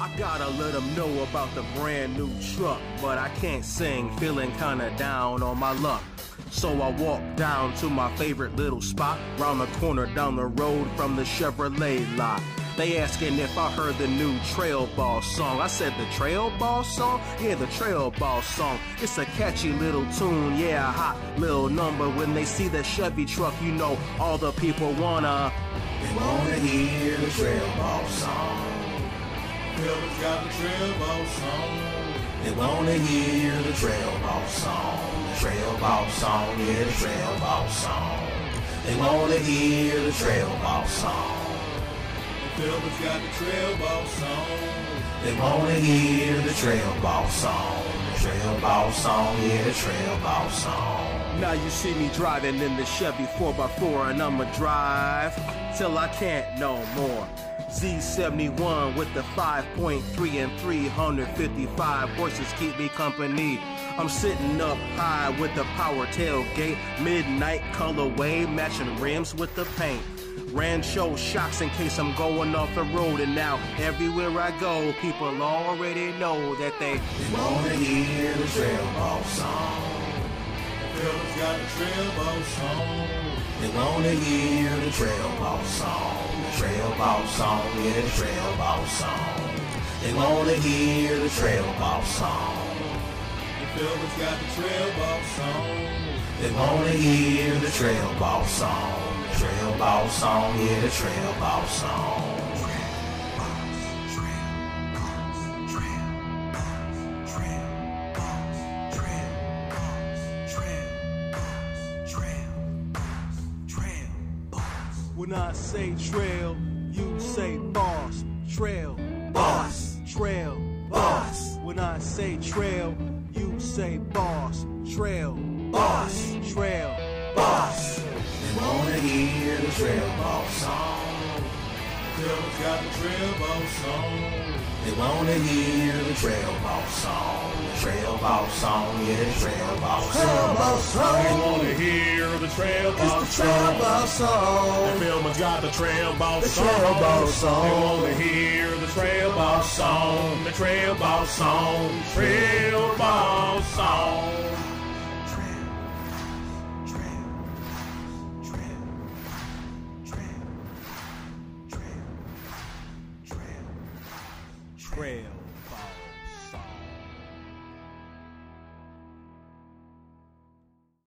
I gotta let them know about the brand new truck, but I can't sing, feeling kinda down on my luck. So I walk down to my favorite little spot, round the corner down the road from the Chevrolet lot. They asking if I heard the new Trail Boss song. I said the Trail Boss song? Yeah, the Trail Boss song. It's a catchy little tune, yeah, a hot little number. When they see the Chevy truck, you know all the people wanna. They wanna hear the Trail Boss song. Phil's got the Trail Boss song. They wanna hear the Trail Boss song. The Trail Boss song, yeah, the Trail Boss song. They wanna hear the Trail Boss song. Phil's got the Trail Boss song. They wanna hear the Trail Boss song. The Trail Boss song, yeah, the Trail Boss song. Now you see me driving in the Chevy 4x4 and I'ma drive till I can't no more. Z71 with the 5.3 and 355 horses keep me company. I'm sitting up high with the power tailgate, midnight colorway, matching rims with the paint. Rancho shocks in case I'm going off the road, and now everywhere I go, people already know that they wanna hear the Trail Boss song. Phil's got the Trail Boss song. They wanna hear the Trail Boss song. The Trail Boss song, yeah, the Trail Boss song. They wanna hear the Trail Boss song. Phil's got the Trail Boss song. They wanna hear the Trail Boss song. The Trail Boss song, yeah, the Trail Boss song. When I say trail, you say boss. Trail, Boss, trail, boss, When I say trail, you say boss. Trail, boss, trail. boss. They wanna hear the Trail Boss song. Phil's got the Trail Boss song. They wanna hear the Trail Boss song. The Trail Boss song, yeah, the Trail Boss song. Trail song. You wanna hear the Trail Boss song? Trail Boss song. The Feldman's got the Trail Boss song. The song. You wanna hear the Trail Boss song? The Trail Boss song. Trail Boss song. Trail.